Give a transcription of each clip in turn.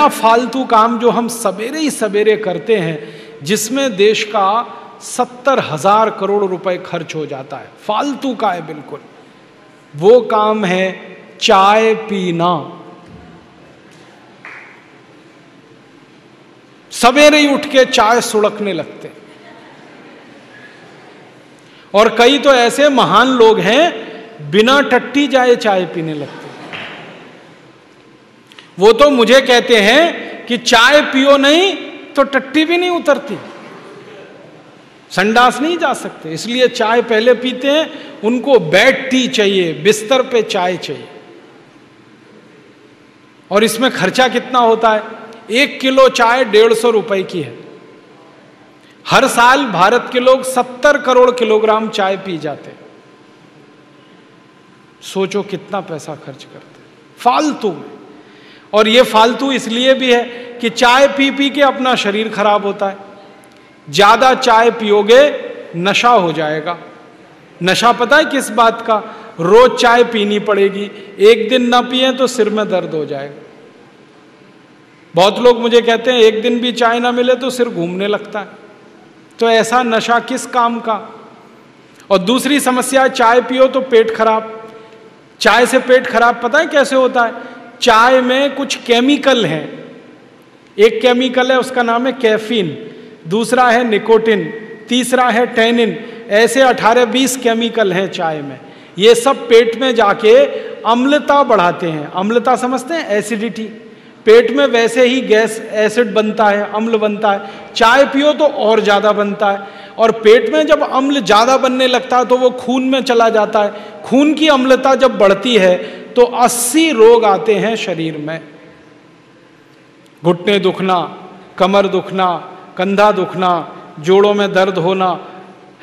पहला फालतू काम जो हम सवेरे ही सवेरे करते हैं, जिसमें देश का सत्तर हज़ार करोड़ रुपए खर्च हो जाता है। फालतू का है बिल्कुल। वो काम है चाय पीना। सवेरे ही उठ के चाय सुड़कने लगते। और कई तो ऐसे महान लोग हैं, बिना टट्टी जाए चाय पीने लगते। वो तो मुझे कहते हैं कि चाय पियो नहीं तो टट्टी भी नहीं उतरती। संडास नहीं जा सकते। इसलिए चाय पहले पीते हैं, उनको बेड टी चाहिए, बिस्तर पे चाय चाहिए। और इसमें खर्चा कितना होता है? एक किलो चाय डेढ़ सौ रुपए की है। हर साल भारत के लोग सत्तर करोड़ किलोग्राम चाय पी जाते सोचो कितना पैसा खर्च करते फालतू में। और ये फालतू इसलिए भी है कि चाय पी पी के अपना शरीर खराब होता है। ज़्यादा चाय पियोगे, नशा हो जाएगा। नशा पता है किस बात का? रोज चाय पीनी पड़ेगी। एक दिन ना पिए तो सिर में दर्द हो जाएगा। बहुत लोग मुझे कहते हैं, एक दिन भी चाय ना मिले तो सिर घूमने लगता है। तो ऐसा नशा किस काम का? और दूसरी समस्या, चाय पियो तो पेट खराब। चाय से पेट खराब पता है कैसे होता है? चाय में कुछ केमिकल हैं। एक केमिकल है, उसका नाम है कैफीन। दूसरा है निकोटिन। तीसरा है टेनिन। ऐसे 18-20 केमिकल हैं चाय में। ये सब पेट में जाके अम्लता बढ़ाते हैं। अम्लता समझते हैं? एसिडिटी। पेट में वैसे ही गैस एसिड बनता है, अम्ल बनता है। चाय पियो तो और ज़्यादा बनता है। और पेट में जब अम्ल ज़्यादा बनने लगता है तो वो खून में चला जाता है। खून की अम्लता जब बढ़ती है तो 80 रोग आते हैं शरीर में। घुटने दुखना, कमर दुखना, कंधा दुखना, जोड़ों में दर्द होना,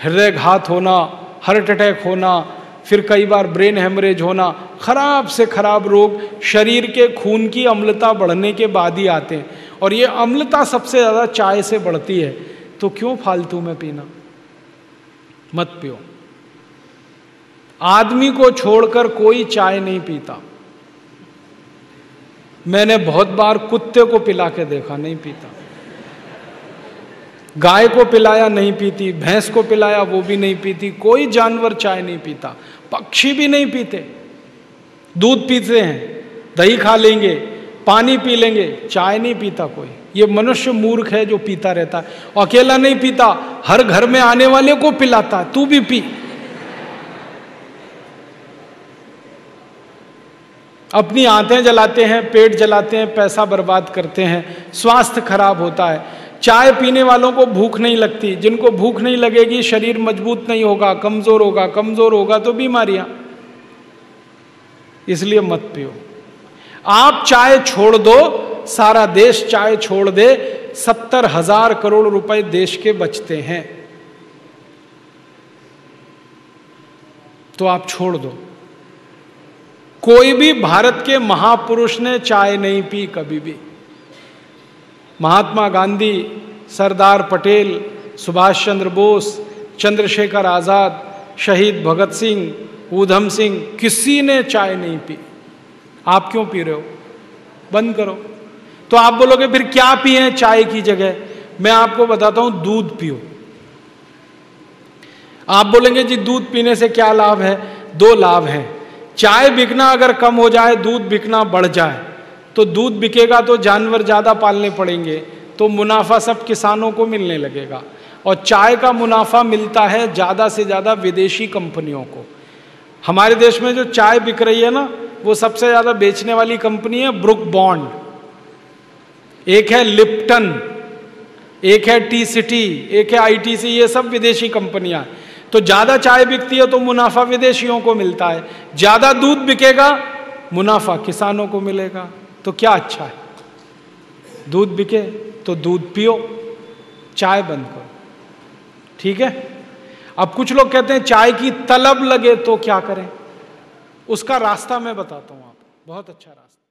हृदय घात होना हार्ट अटैक होना, फिर कई बार ब्रेन हेमरेज होना, खराब से खराब रोग शरीर के खून की अम्लता बढ़ने के बाद ही आते हैं। और ये अम्लता सबसे ज़्यादा चाय से बढ़ती है। तो क्यों फालतू में पीना? मत पियो। आदमी को छोड़कर कोई चाय नहीं पीता। मैंने बहुत बार कुत्ते को पिला के देखा, नहीं पीता। गाय को पिलाया, नहीं पीती। भैंस को पिलाया, वो भी नहीं पीती। कोई जानवर चाय नहीं पीता। पक्षी भी नहीं पीते। दूध पीते हैं, दही खा लेंगे, पानी पी लेंगे, चाय नहीं पीता कोई। ये मनुष्य मूर्ख है जो पीता रहता है। अकेला नहीं पीता, हर घर में आने वाले को पिलाता तू भी पी। अपनी आंतें जलाते हैं, पेट जलाते हैं, पैसा बर्बाद करते हैं, स्वास्थ्य खराब होता है। चाय पीने वालों को भूख नहीं लगती। जिनको भूख नहीं लगेगी, शरीर मज़बूत नहीं होगा, कमज़ोर होगा कमज़ोर होगा तो बीमारियाँ। इसलिए मत पियो। आप चाय छोड़ दो, सारा देश चाय छोड़ दे, सत्तर हज़ार करोड़ रुपए देश के बचते हैं। तो आप छोड़ दो। कोई भी भारत के महापुरुष ने चाय नहीं पी कभी भी। महात्मा गांधी, सरदार पटेल, सुभाष चंद्र बोस, चंद्रशेखर आज़ाद, शहीद भगत सिंह, ऊधम सिंह, किसी ने चाय नहीं पी। आप क्यों पी रहे हो? बंद करो। तो आप बोलोगे, फिर क्या पिए चाय की जगह? मैं आपको बताता हूँ, दूध पियो। आप बोलेंगे, जी, दूध पीने से क्या लाभ है? दो लाभ हैं। चाय बिकना अगर कम हो जाए, दूध बिकना बढ़ जाए तो दूध बिकेगा तो जानवर ज़्यादा पालने पड़ेंगे तो मुनाफा सब किसानों को मिलने लगेगा। और चाय का मुनाफा मिलता है ज़्यादा से ज़्यादा विदेशी कंपनियों को। हमारे देश में जो चाय बिक रही है ना, वो सबसे ज़्यादा बेचने वाली कंपनी है ब्रुक बॉन्ड। एक है लिप्टन, एक है टी सिटी, एक है आईटीसी ये सब विदेशी कंपनियाँ। तो ज़्यादा चाय बिकती है तो मुनाफा विदेशियों को मिलता है। ज़्यादा दूध बिकेगा, मुनाफा किसानों को मिलेगा। तो क्या अच्छा है? दूध बिके तो दूध पियो, चाय बंद करो। ठीक है? अब कुछ लोग कहते हैं, चाय की तलब लगे तो क्या करें? उसका रास्ता मैं बताता हूँ आप बहुत अच्छा रास्ता।